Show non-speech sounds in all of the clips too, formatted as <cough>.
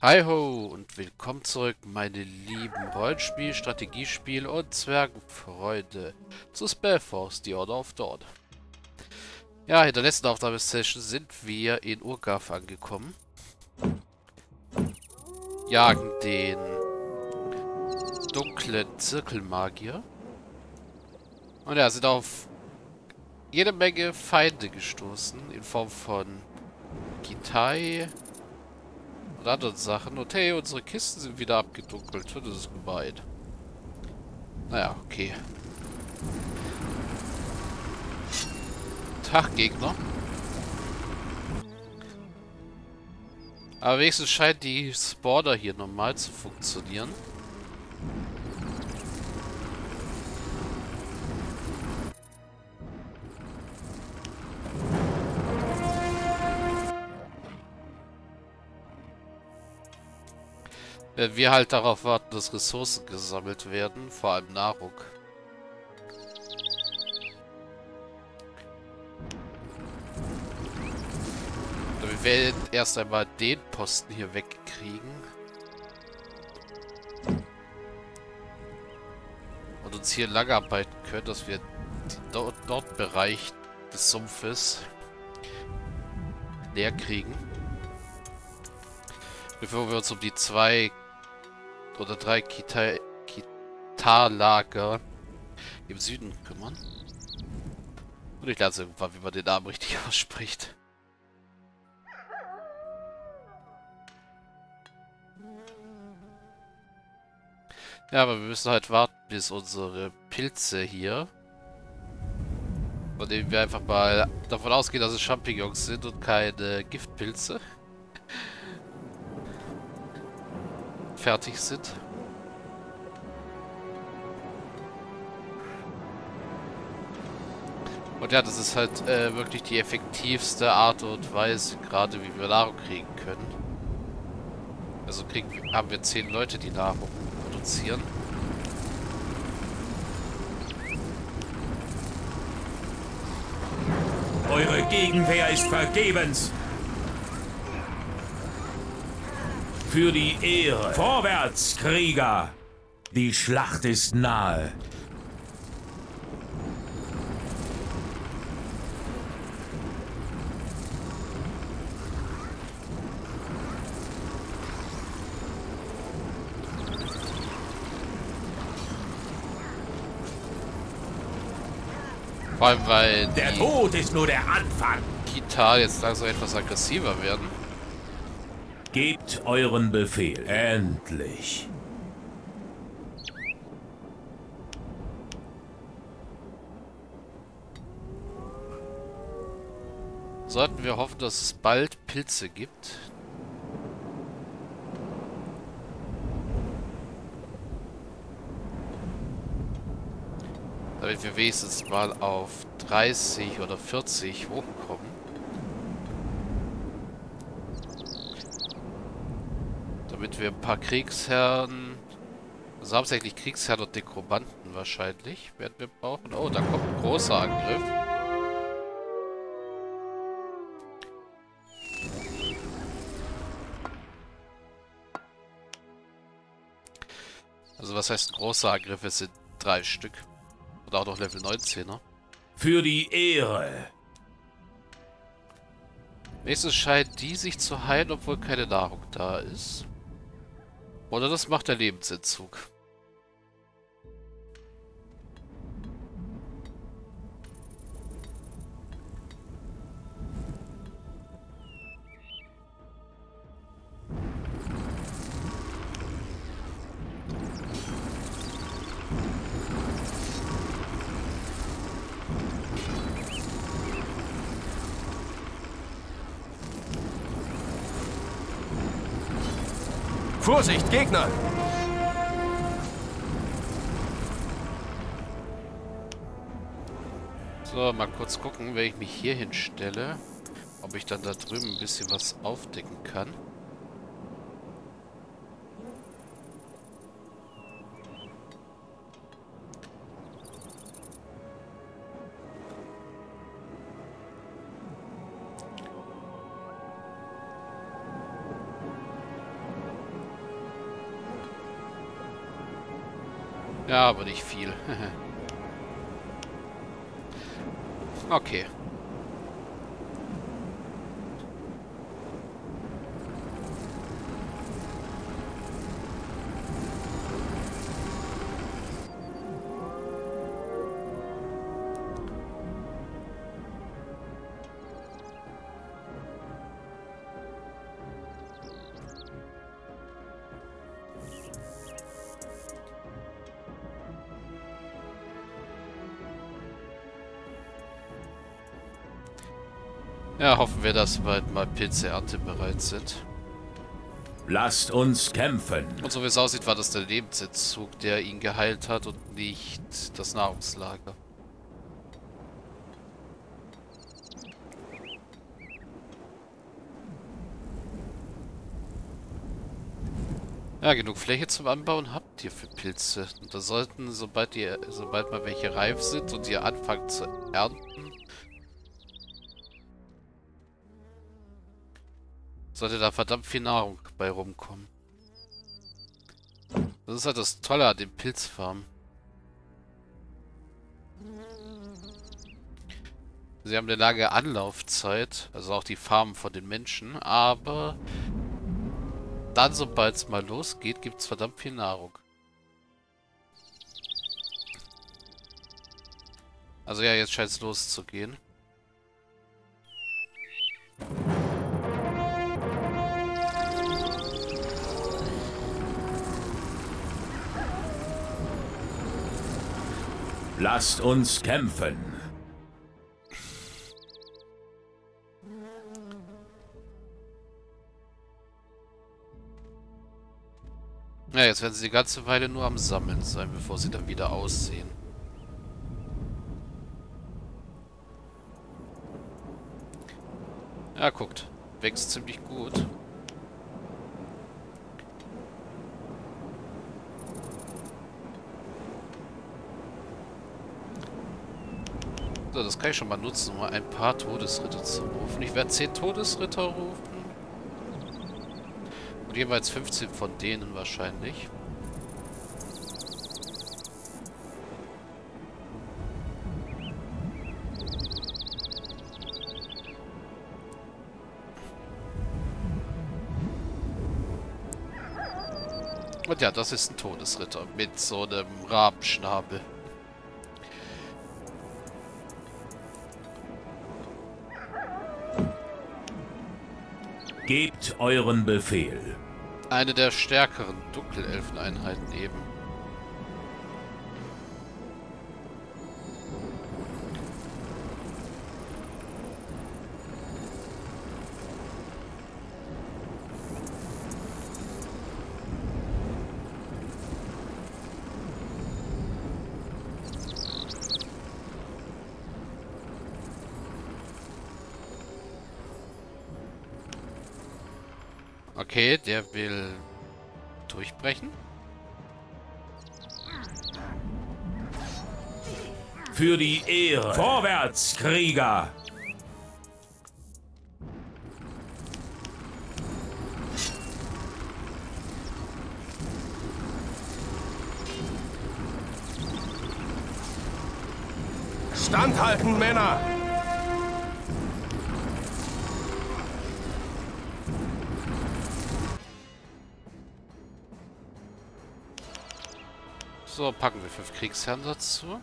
Hi ho und willkommen zurück, meine lieben Rollenspiel, Strategiespiel und Zwergenfreunde zu Spellforce, die Order of Dawn. Ja, in der letzten Aufnahmesession sind wir in Urgaf angekommen. Jagen den dunklen Zirkelmagier. Und ja, sind auf jede Menge Feinde gestoßen in Form von Gitai, anderen Sachen. Und hey, unsere Kisten sind wieder abgedunkelt. Das ist gemein. Naja, okay. Tag, Gegner. Aber wenigstens scheint die Spawner hier normal zu funktionieren. Wenn wir halt darauf warten, dass Ressourcen gesammelt werden, vor allem Nahrung. Wir werden erst einmal den Posten hier wegkriegen. Und uns hier lange arbeiten können, dass wir den Nordbereich des Sumpfes leer kriegen. Bevor wir uns um die zwei oder drei Kita-Lager im Süden kümmern. Und ich lerne irgendwann, wie man den Namen richtig <laughs> ausspricht. Ja, aber wir müssen halt warten, bis unsere Pilze hier, von denen wir einfach mal davon ausgehen, dass es Champignons sind und keine Giftpilze. Fertig sind. Und ja, das ist halt äh, wirklich die effektivste Art und Weise, gerade wie wir Nahrung kriegen können. Also kriegen, haben wir zehn Leute, die Nahrung produzieren. Eure Gegenwehr ist vergebens. Für die Ehre. Vorwärts, Krieger! Die Schlacht ist nahe. Vor allem, weil der Tod ist nur der Anfang. Kita jetzt langsam etwas aggressiver werden. Gebt euren Befehl. Endlich. Sollten wir hoffen, dass es bald Pilze gibt. Damit wir wenigstens mal auf 30 oder 40 hochkommen. Damit wir ein paar Kriegsherren, also hauptsächlich Kriegsherren und Dekrobanten wahrscheinlich, werden wir brauchen. Oh, da kommt ein großer Angriff. Also was heißt ein großer Angriff? Es sind drei Stück. Oder auch noch Level 19er. Für die Ehre! Nächstes scheint die sich zu heilen, obwohl keine Nahrung da ist. Oder das macht der Lebensentzug. Vorsicht, Gegner! So, mal kurz gucken, wenn ich mich hier hinstelle, ob ich dann da drüben ein bisschen was aufdecken kann. Ja, aber nicht viel. <laughs> okay. Ja, hoffen wir, dass bald mal Pilze erntebereit sind. Lasst uns kämpfen. Und so wie es aussieht, war das der Lebensentzug, der ihn geheilt hat und nicht das Nahrungslager. Ja, genug Fläche zum Anbauen habt ihr für Pilze. Und da sollten, sobald ihr, sobald mal welche reif sind und ihr anfangt zu ernten, sollte da verdammt viel Nahrung bei rumkommen. Das ist halt das Tolle an den Pilzfarmen. Sie haben eine lange Anlaufzeit, also auch die Farmen von den Menschen, aber dann, sobald es mal losgeht, gibt es verdammt viel Nahrung. Also ja, jetzt scheint es loszugehen. Lasst uns kämpfen. Ja, jetzt werden sie die ganze Weile nur am Sammeln sein, bevor sie dann wieder aussehen. Ja, guckt. Wächst ziemlich gut. So, das kann ich schon mal nutzen, um ein paar Todesritter zu rufen. Ich werde 10 Todesritter rufen. Und jeweils 15 von denen wahrscheinlich. Und ja, das ist ein Todesritter mit so einem Rabenschnabel. Gebt euren Befehl. Eine der stärkeren Dunkelelfeneinheiten eben. Okay, der will durchbrechen. Für die Ehre. Vorwärts, Krieger! Standhalten, Männer! So, packen wir fünf Kriegsherren dazu.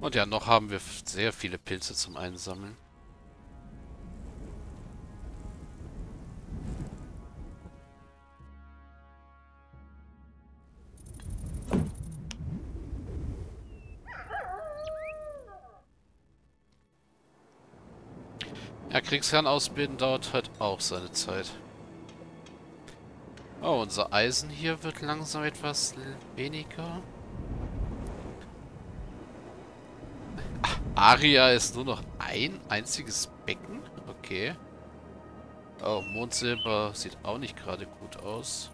Und ja, noch haben wir sehr viele Pilze zum Einsammeln. Ja, Kriegsherren ausbilden dauert halt auch seine Zeit. Oh, unser Eisen hier wird langsam etwas weniger. Ach, Aria ist nur noch ein einziges Becken? Okay. Oh, Mondsilber sieht auch nicht gerade gut aus.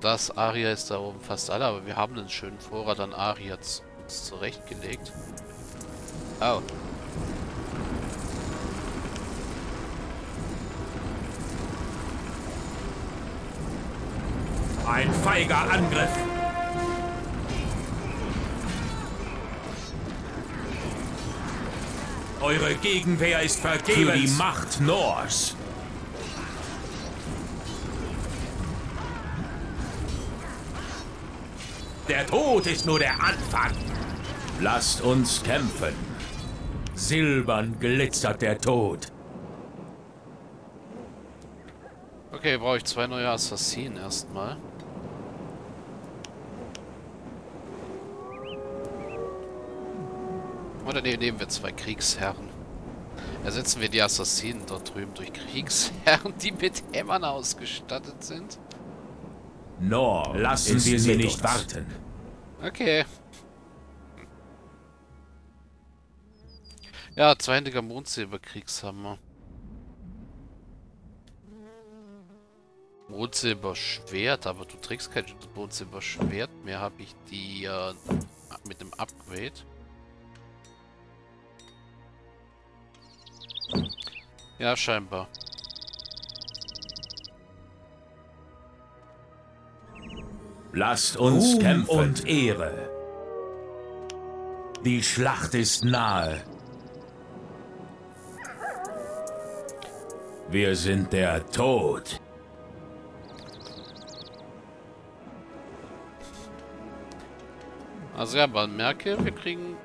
Das Aria ist da oben fast alle, aber wir haben einen schönen Vorrat an Aria uns zurechtgelegt. Oh. Ein feiger Angriff. Eure Gegenwehr ist vergebens. Für die Macht Nors. Der Tod ist nur der Anfang. Lasst uns kämpfen. Silbern glitzert der Tod. Okay, brauche ich zwei neue Assassinen erstmal. Oder ne, nehmen wir zwei Kriegsherren. Ersetzen wir die Assassinen dort drüben durch Kriegsherren, die mit Hämmern ausgestattet sind. No, lassen wir sie nicht warten. Okay. Ja, zweihändiger Mondsilberkriegshammer. Mondsilberschwert, aber du trägst kein Mondsilberschwert mehr, habe ich die äh, mit dem Upgrade. Ja, scheinbar. Lasst uns Ruhm kämpfen. und Ehre. Die Schlacht ist nahe. Wir sind der Tod. Also ja, man merke, wir kriegen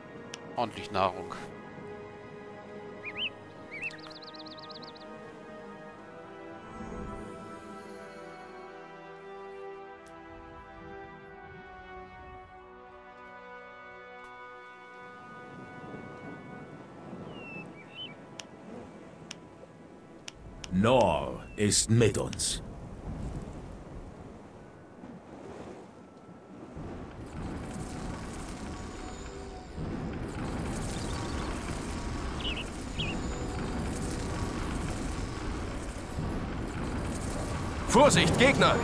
ordentlich Nahrung. Nor ist mit uns. Vorsicht, Gegner!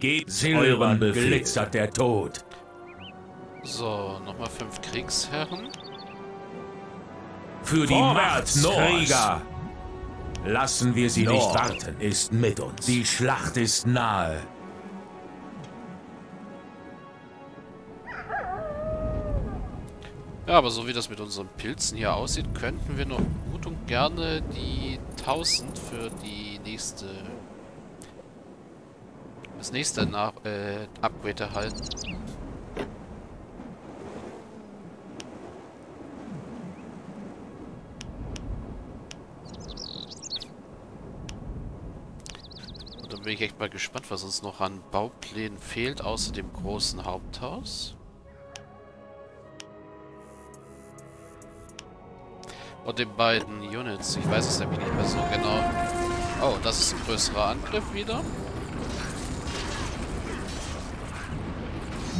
Gebt Silbern glitzert der Tod. So, nochmal fünf Kriegsherren. Für die Krieger! Lassen wir sie Nord nicht warten. ist mit uns. Die Schlacht ist nahe. Ja, aber so wie das mit unseren Pilzen hier aussieht, könnten wir noch gut und gerne die 1000 für die nächste... das nächste nach, äh, Upgrade erhalten. Bin ich echt mal gespannt, was uns noch an Bauplänen fehlt, außer dem großen Haupthaus. Und den beiden Units. Ich weiß es nämlich nicht mehr so genau. Oh, das ist ein größerer Angriff wieder.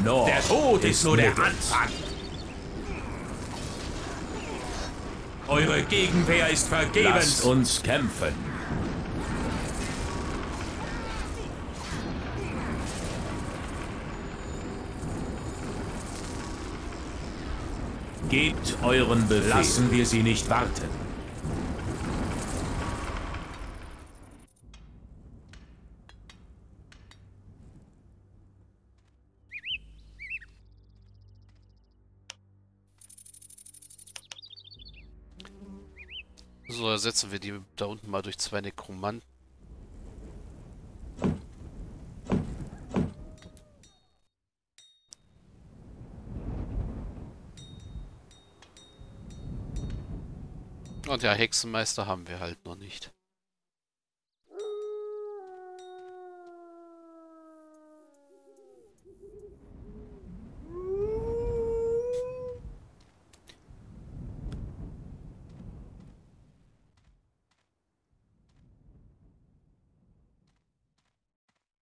No, der Tod ist nur der Anfang. Eure Gegenwehr ist vergebens. Lasst uns kämpfen. Gebt euren Befehl. Lassen wir sie nicht warten. So, ersetzen wir die da unten mal durch zwei Nekromanten. Und ja, Hexenmeister haben wir halt noch nicht.